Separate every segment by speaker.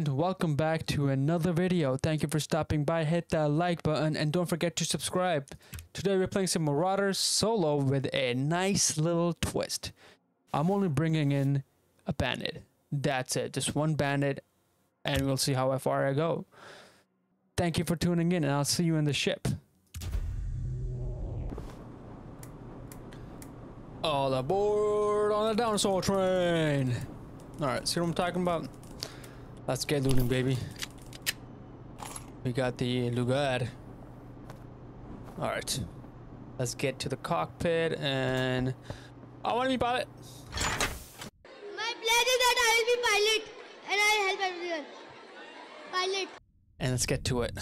Speaker 1: and welcome back to another video. Thank you for stopping by. Hit that like button and don't forget to subscribe. Today we're playing some Marauders solo with a nice little twist. I'm only bringing in a bandit. That's it. Just one bandit and we'll see how far I go. Thank you for tuning in and I'll see you in the ship. All aboard on the dinosaur train. Alright, see what I'm talking about? Let's get looting, baby. We got the Luger. Alright. Let's get to the cockpit and... I want to be pilot.
Speaker 2: My plan is that I will be pilot and I'll help everyone. Pilot.
Speaker 1: And let's get to it.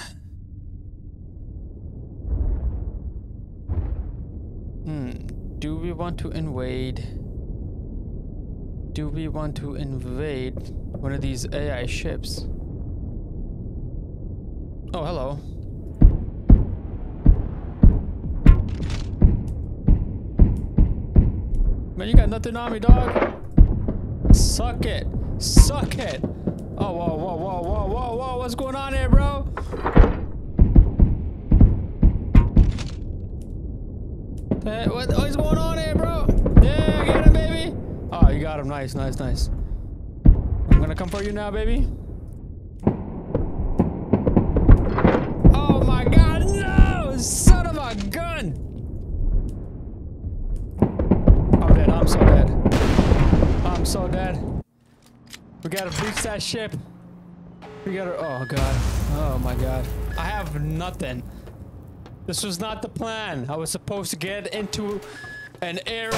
Speaker 1: Hmm. Do we want to invade? Do we want to invade one of these AI ships? Oh, hello. Man, you got nothing on me, dog. Suck it. Suck it. Oh, whoa, whoa, whoa, whoa, whoa, whoa. What's going on here, bro? Hey, what, what's going on here, bro? Yeah, get him, baby. Oh, you got him. Nice, nice, nice. I'm gonna come for you now, baby. Oh my god, no! Son of a gun! I'm dead, I'm so dead. I'm so dead. We gotta breach that ship. We gotta, oh god. Oh my god. I have nothing. This was not the plan. I was supposed to get into an air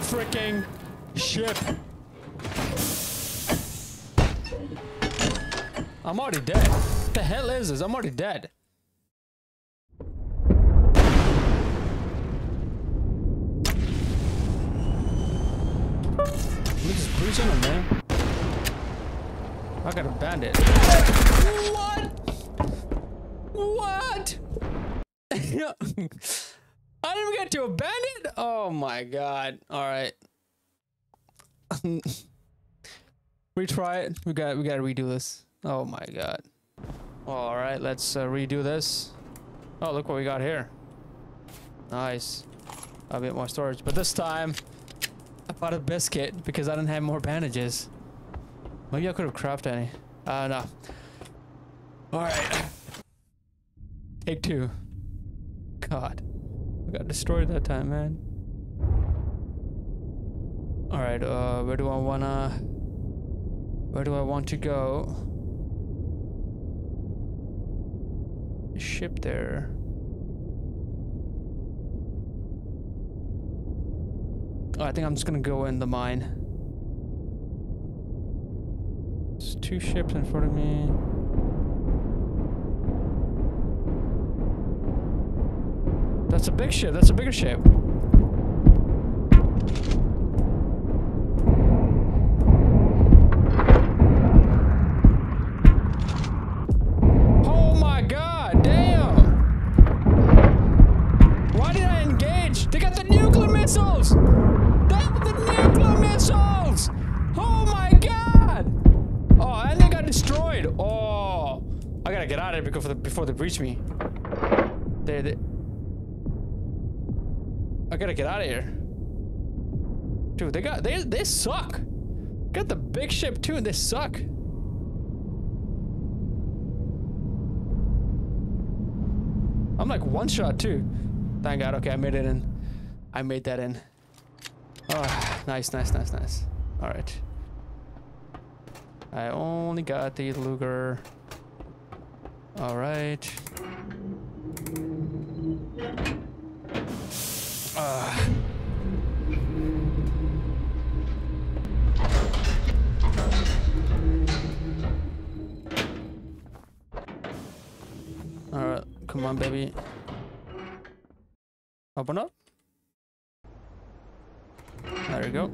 Speaker 1: freaking ship. I'm already dead. What the hell is this? I'm already dead. Let me just breach in him, man. I got a bandit. What? What? I didn't get to a bandit? Oh my god. Alright. Retry it. We got we gotta redo this. Oh my god. Alright, let's uh, redo this. Oh, look what we got here. Nice. A bit more storage. But this time, I bought a biscuit because I didn't have more bandages. Maybe I could have crafted any. Uh, no. Alright. Take two. God. We got destroyed that time, man. Alright, uh, where do I wanna... Where do I want to go? Ship there. Oh, I think I'm just gonna go in the mine. There's two ships in front of me. That's a big ship. That's a bigger ship. I gotta get out of here before, before they breach me. They, they, I gotta get out of here. Dude, they got they they suck. Got the big ship too, and they suck. I'm like one shot too. Thank God. Okay, I made it in. I made that in. Oh, nice, nice, nice, nice. All right. I only got the Luger. All right. Uh. Alright, come on, baby. Open up. There we go.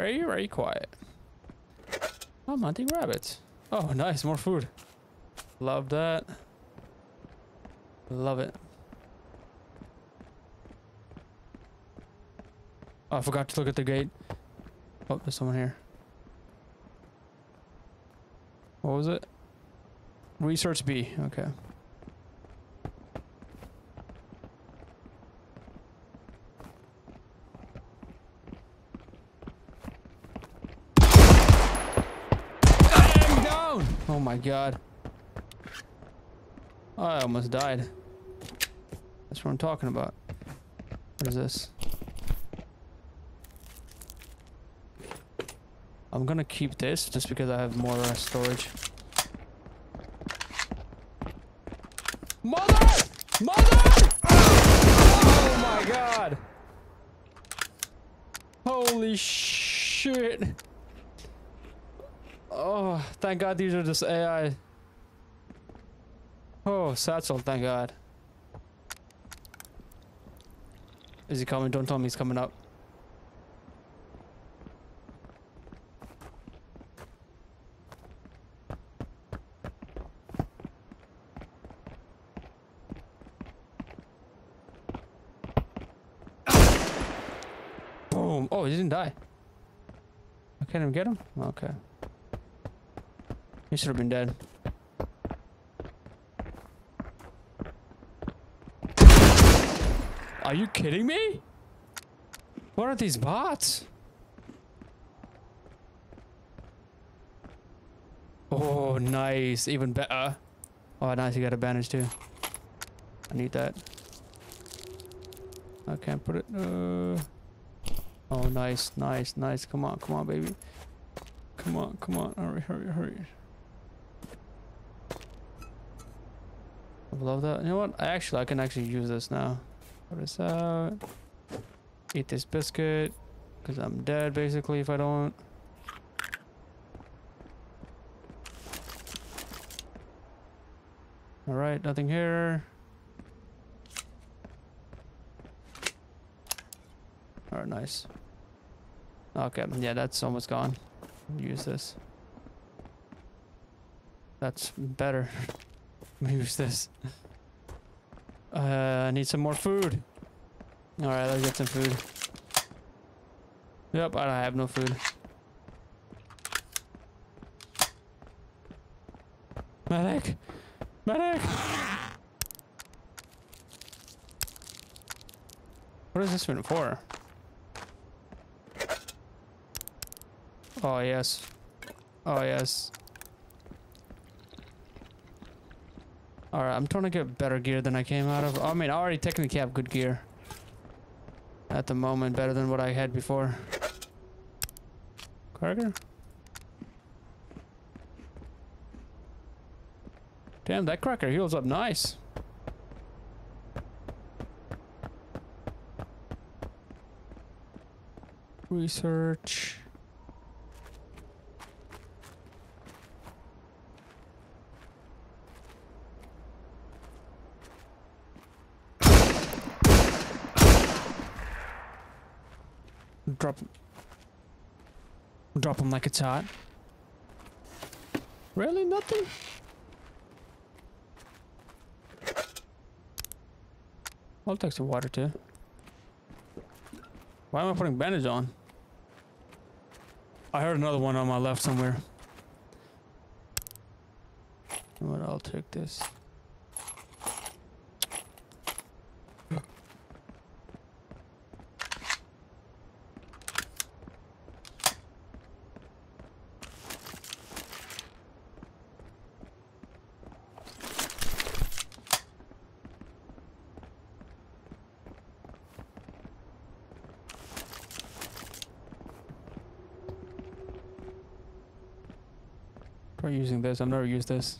Speaker 1: Very, very quiet. Oh, I'm hunting rabbits. Oh, nice, more food. Love that. Love it. Oh, I forgot to look at the gate. Oh, there's someone here. What was it? Research B. Okay. I'm down! Oh my god. I almost died. That's what I'm talking about. What is this? I'm gonna keep this just because I have more uh, storage. Mother! Mother! Oh my god! Holy shit! Oh, thank god these are just AI. Oh, Satchel, thank god. Is he coming? Don't tell me he's coming up. Boom. Oh, he didn't die. I can't even get him? Okay. He should have been dead. Are you kidding me? What are these bots? Oh, nice. Even better. Oh, nice. You got a bandage too. I need that. I can't put it. Uh... Oh, nice, nice, nice. Come on, come on, baby. Come on, come on. Hurry, hurry, hurry. Love that. You know what? I actually, I can actually use this now. Put this out. Eat this biscuit. Because I'm dead, basically, if I don't. Alright, nothing here. Alright, nice. Okay, yeah, that's almost gone. Use this. That's better. Use this. Uh, I need some more food. Alright, let's get some food. Yep, I don't have no food. Medic! Medic! What is this one for? Oh, yes. Oh, yes. Alright, I'm trying to get better gear than I came out of. I mean, I already technically have good gear. At the moment, better than what I had before. Carger? Damn, that cracker heals up nice. Research. Drop him. Him like it's hot. Really? Nothing? I'll take some water too. Why am I putting bandage on? I heard another one on my left somewhere. What? I'll take this. Try using this. I've never used this.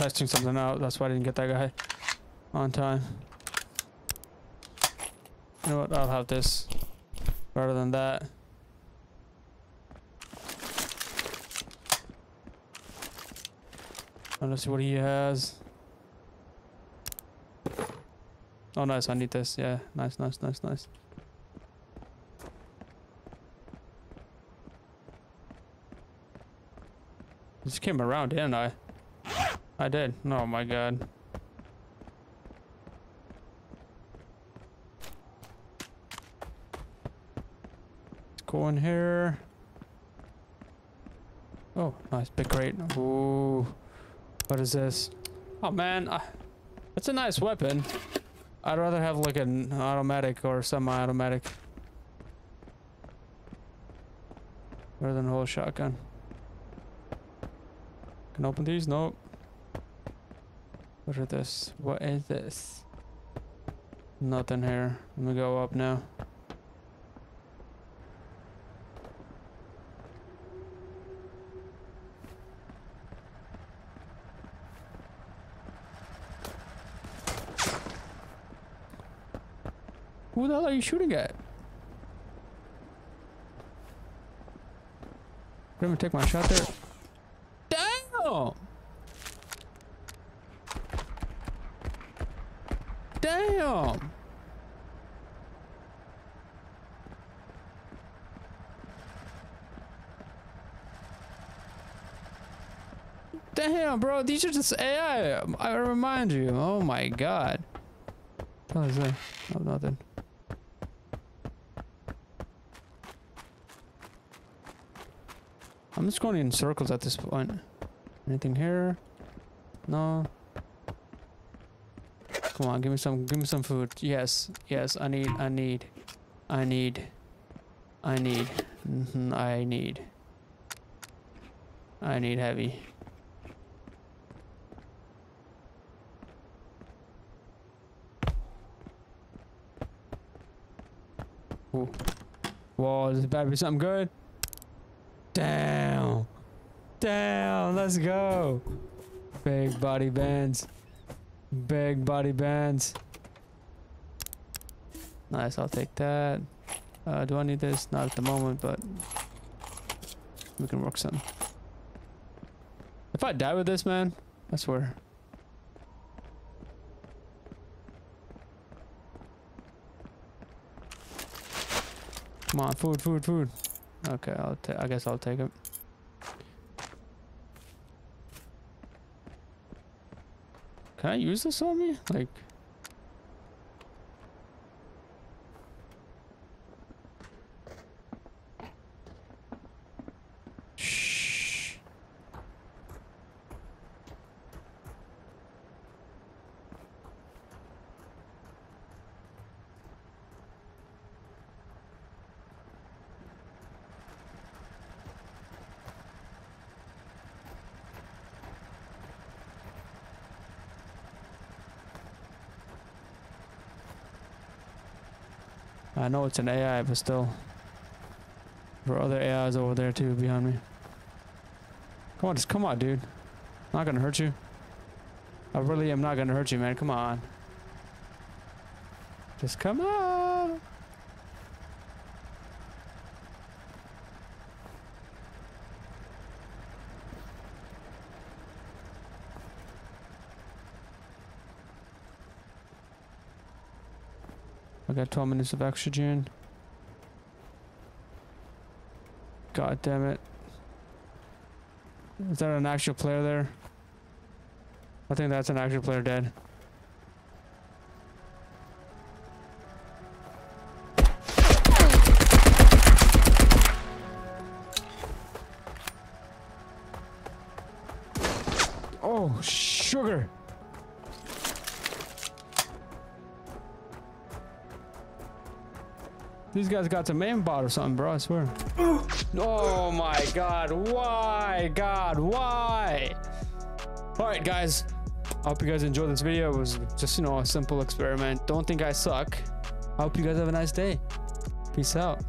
Speaker 1: Testing something out. That's why I didn't get that guy on time. You know what? I'll have this rather than that. Let's see what he has. Oh, nice. I need this. Yeah. Nice, nice, nice, nice. Just came around, didn't I? I did. Oh my god. Let's go in here. Oh, nice big crate. Ooh. What is this? Oh man, that's a nice weapon. I'd rather have like an automatic or semi-automatic. Rather than a whole shotgun. Can open these? Nope. What is this? What is this? Nothing here. Let me go up now. Who the hell are you shooting at? Didn't even take my shot there. Damn! Damn, bro, these are just AI. I remind you. Oh my god. What is that? Oh, nothing. I'm just going in circles at this point. Anything here? No. Come on, give me some give me some food. Yes, yes, I need I need I need I need mm -hmm, I need I need heavy. Ooh. Whoa, this better be something good. Damn. Damn, let's go. Big body bands. Big body bands. Nice, I'll take that. Uh, do I need this? Not at the moment, but we can work some. If I die with this, man, I swear. Come on, food, food, food. Okay, I'll. I guess I'll take it. Can I use this on me? Like. I know it's an AI, but still. There are other AIs over there too behind me. Come on, just come on, dude. Not gonna hurt you. I really am not gonna hurt you, man. Come on. Just come on. I got 12 minutes of oxygen. God damn it. Is that an actual player there? I think that's an actual player dead. These guys got some aimbot or something, bro. I swear. oh my god. Why? God, why? Alright, guys. I hope you guys enjoyed this video. It was just, you know, a simple experiment. Don't think I suck. I hope you guys have a nice day. Peace out.